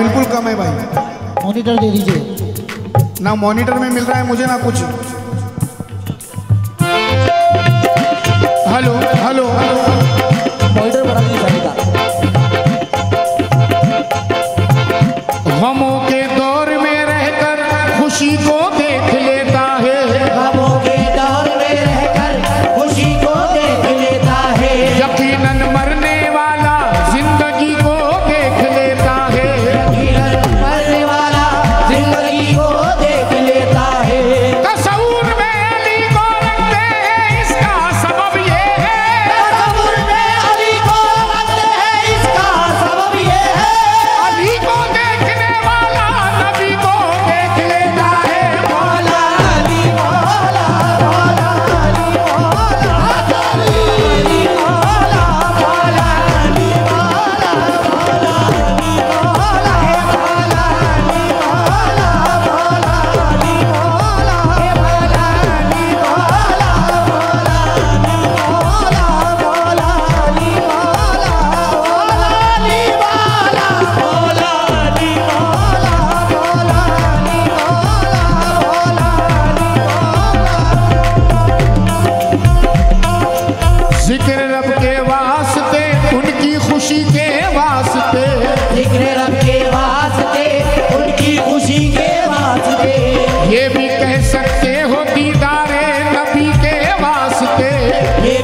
बिल्कुल कम है भाई। मॉनिटर दे दीजिए। ना मॉनिटर में मिल रहा है मुझे ना कुछ। हेलो हेलो मॉनिटर हम के दौर में रहकर खुशी को ये